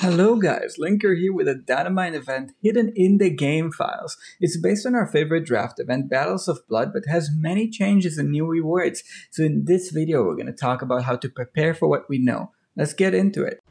Hello guys, Linker here with a Datamine event hidden in the game files. It's based on our favorite draft event, Battles of Blood, but has many changes and new rewards. So in this video, we're going to talk about how to prepare for what we know. Let's get into it.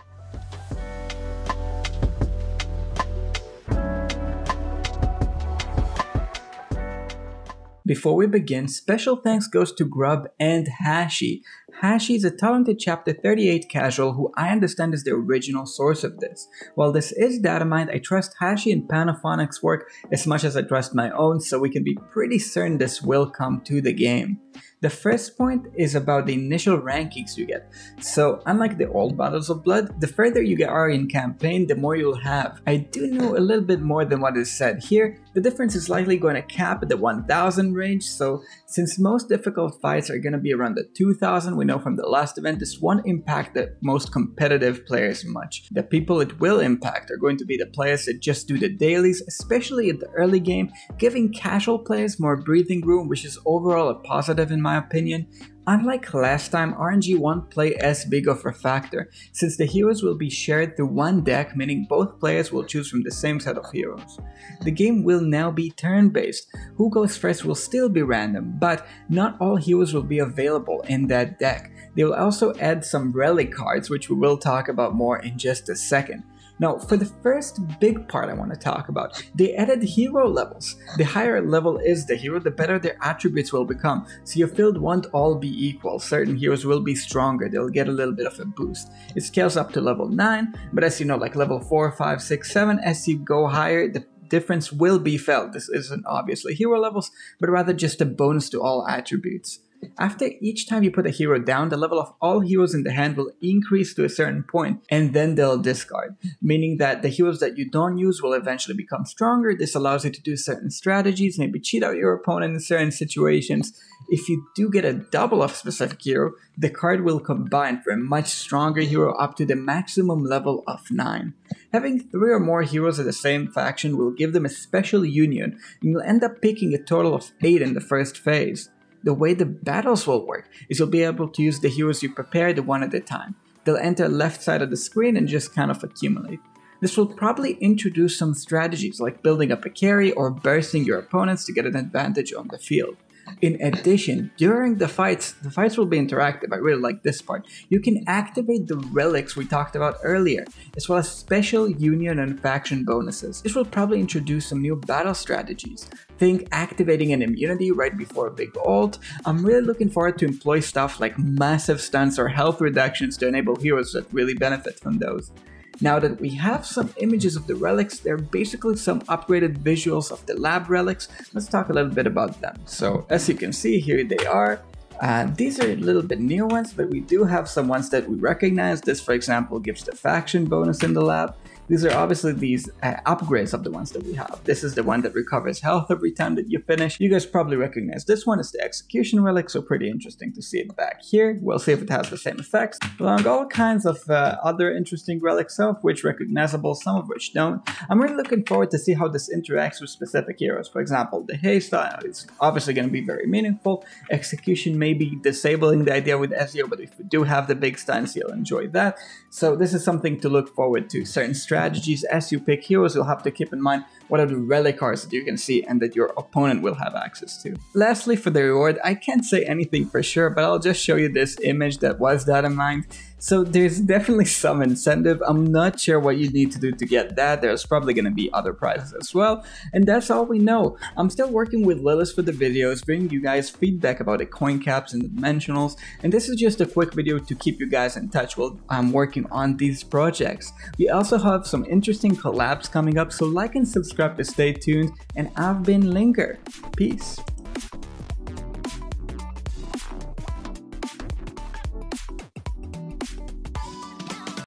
Before we begin, special thanks goes to Grub and Hashi. Hashi is a talented Chapter 38 casual who I understand is the original source of this. While this is Datamine, I trust Hashi and Panaphonics' work as much as I trust my own, so we can be pretty certain this will come to the game. The first point is about the initial rankings you get. So, unlike the old Battles of Blood, the further you get are in campaign, the more you'll have. I do know a little bit more than what is said here. The difference is likely going to cap at the 1000 range, so since most difficult fights are going to be around the 2000, we know from the last event, this won't impact the most competitive players much. The people it will impact are going to be the players that just do the dailies, especially at the early game, giving casual players more breathing room, which is overall a positive in my opinion. Unlike last time, RNG won't play as big of a factor, since the heroes will be shared through one deck, meaning both players will choose from the same set of heroes. The game will now be turn-based. Who goes first will still be random, but not all heroes will be available in that deck. They will also add some relic cards, which we will talk about more in just a second. Now, for the first big part I want to talk about, they added hero levels. The higher level is the hero, the better their attributes will become. So your field won't all be equal. Certain heroes will be stronger, they'll get a little bit of a boost. It scales up to level 9, but as you know, like level 4, 5, 6, 7, as you go higher, the difference will be felt. This isn't obviously hero levels, but rather just a bonus to all attributes. After each time you put a hero down, the level of all heroes in the hand will increase to a certain point, and then they'll discard, meaning that the heroes that you don't use will eventually become stronger. This allows you to do certain strategies, maybe cheat out your opponent in certain situations. If you do get a double of specific hero, the card will combine for a much stronger hero up to the maximum level of 9. Having 3 or more heroes of the same faction will give them a special union, and you'll end up picking a total of 8 in the first phase the way the battles will work is you'll be able to use the heroes you prepared one at a time. They'll enter left side of the screen and just kind of accumulate. This will probably introduce some strategies like building up a carry or bursting your opponents to get an advantage on the field. In addition, during the fights, the fights will be interactive. I really like this part. You can activate the relics we talked about earlier, as well as special union and faction bonuses. This will probably introduce some new battle strategies. Think activating an immunity right before a big ult. I'm really looking forward to employ stuff like massive stuns or health reductions to enable heroes that really benefit from those. Now that we have some images of the relics, they're basically some upgraded visuals of the lab relics. Let's talk a little bit about them. So as you can see here they are. Uh, these are a little bit new ones, but we do have some ones that we recognize. This, for example, gives the faction bonus in the lab. These are obviously these uh, upgrades of the ones that we have. This is the one that recovers health every time that you finish. You guys probably recognize this one is the execution relic, so pretty interesting to see it back here. We'll see if it has the same effects. Along all kinds of uh, other interesting relics, some of which recognizable, some of which don't. I'm really looking forward to see how this interacts with specific heroes. For example, the haste is obviously going to be very meaningful. Execution may be disabling the idea with Ezio, but if we do have the big stuns, you'll enjoy that. So this is something to look forward to. Certain strategies strategies as you pick heroes, you'll have to keep in mind what are the relic cards that you can see and that your opponent will have access to. Lastly, for the reward, I can't say anything for sure, but I'll just show you this image that was Datamine. So there's definitely some incentive. I'm not sure what you need to do to get that. There's probably going to be other prizes as well. And that's all we know. I'm still working with Lilith for the videos, bringing you guys feedback about the coin caps and the dimensionals. And this is just a quick video to keep you guys in touch while I'm working on these projects. We also have some interesting collabs coming up, so like and subscribe to stay tuned. And I've been Linker. Peace.